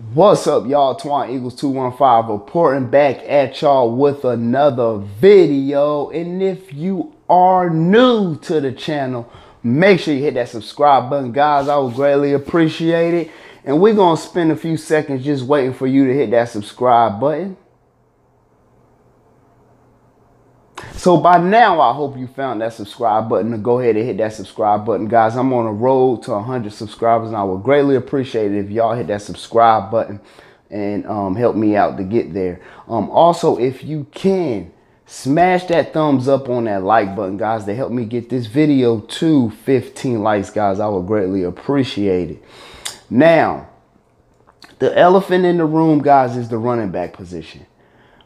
What's up, y'all? Twain Eagles 215 reporting back at y'all with another video. And if you are new to the channel, make sure you hit that subscribe button, guys. I would greatly appreciate it. And we're going to spend a few seconds just waiting for you to hit that subscribe button. So by now, I hope you found that subscribe button go ahead and hit that subscribe button. Guys, I'm on a road to 100 subscribers, and I would greatly appreciate it if y'all hit that subscribe button and um, help me out to get there. Um, also, if you can, smash that thumbs up on that like button, guys, to help me get this video to 15 likes, guys. I would greatly appreciate it. Now, the elephant in the room, guys, is the running back position.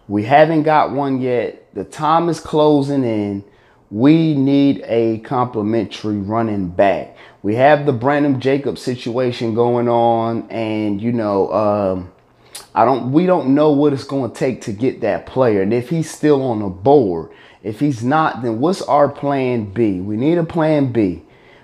We haven't got one yet. The time is closing in. We need a complimentary running back. We have the Brandon Jacobs situation going on, and you know, um, I don't. We don't know what it's going to take to get that player, and if he's still on the board. If he's not, then what's our plan B? We need a plan B.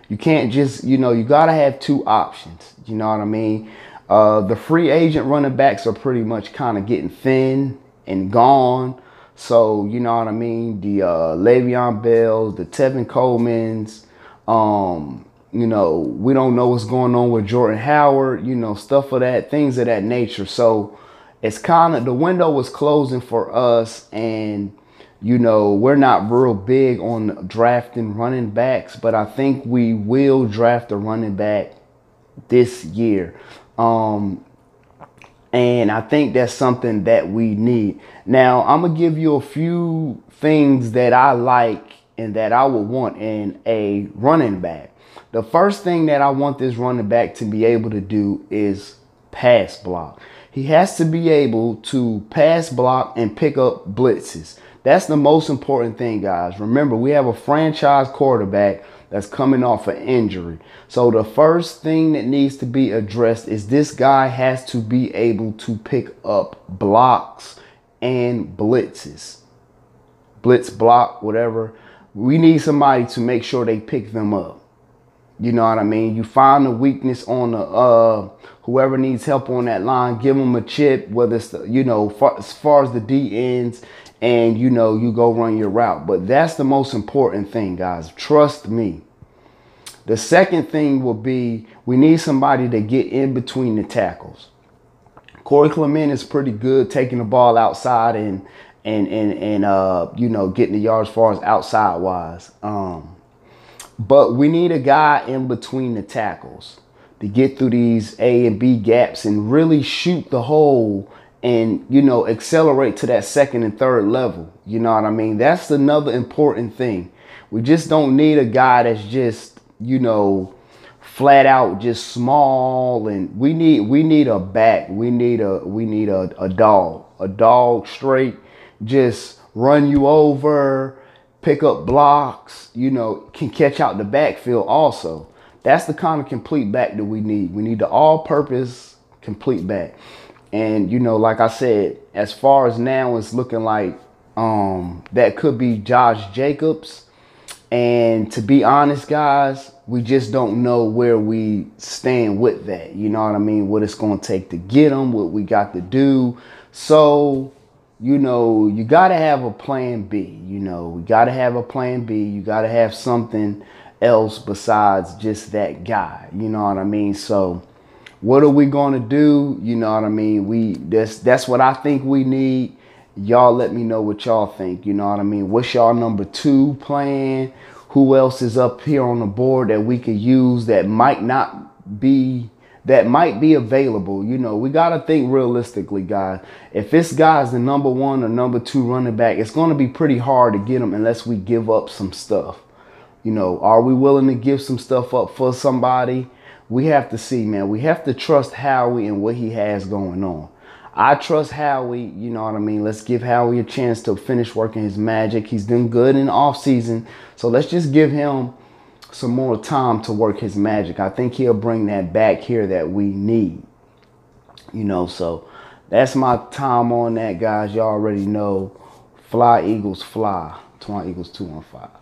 You can't just, you know, you got to have two options. You know what I mean? Uh, the free agent running backs are pretty much kind of getting thin and gone. So, you know what I mean? The uh, Le'Veon Bells, the Tevin Coleman's, um, you know, we don't know what's going on with Jordan Howard, you know, stuff of that, things of that nature. So it's kind of, the window was closing for us and, you know, we're not real big on drafting running backs, but I think we will draft a running back this year. Um, and I think that's something that we need. Now, I'm going to give you a few things that I like and that I would want in a running back. The first thing that I want this running back to be able to do is pass block. He has to be able to pass block and pick up blitzes. That's the most important thing, guys. Remember, we have a franchise quarterback that's coming off an injury. So the first thing that needs to be addressed is this guy has to be able to pick up blocks and blitzes. Blitz, block, whatever. We need somebody to make sure they pick them up. You know what I mean? You find the weakness on the uh whoever needs help on that line, give them a chip, whether it's the, you know, far, as far as the D ends and you know you go run your route. But that's the most important thing, guys. Trust me. The second thing will be we need somebody to get in between the tackles. Corey Clement is pretty good taking the ball outside and and and and uh you know getting the yards as far as outside wise. Um, but we need a guy in between the tackles to get through these A and B gaps and really shoot the hole and you know accelerate to that second and third level. You know what i mean? That's another important thing. We just don't need a guy that's just you know flat out just small and we need we need a back. We need a we need a, a dog. A dog straight just run you over pick up blocks you know can catch out the backfield also that's the kind of complete back that we need we need the all-purpose complete back and you know, like I said, as far as now, it's looking like um, that could be Josh Jacobs. And to be honest, guys, we just don't know where we stand with that. You know what I mean? What it's going to take to get them, what we got to do. So, you know, you got to have a plan B. You know, we got to have a plan B. You got to have something else besides just that guy. You know what I mean? So, what are we going to do? You know what I mean? We that's that's what I think we need. Y'all let me know what y'all think. You know what I mean? What's y'all number two plan? Who else is up here on the board that we could use that might not be that might be available. You know, we got to think realistically, guys. If this guy's the number one or number two running back, it's going to be pretty hard to get him unless we give up some stuff. You know, are we willing to give some stuff up for somebody? we have to see, man. We have to trust Howie and what he has going on. I trust Howie, you know what I mean? Let's give Howie a chance to finish working his magic. He's done good in the offseason. So let's just give him some more time to work his magic. I think he'll bring that back here that we need. You know, so that's my time on that, guys. Y'all already know. Fly Eagles fly. Twain Eagles 215.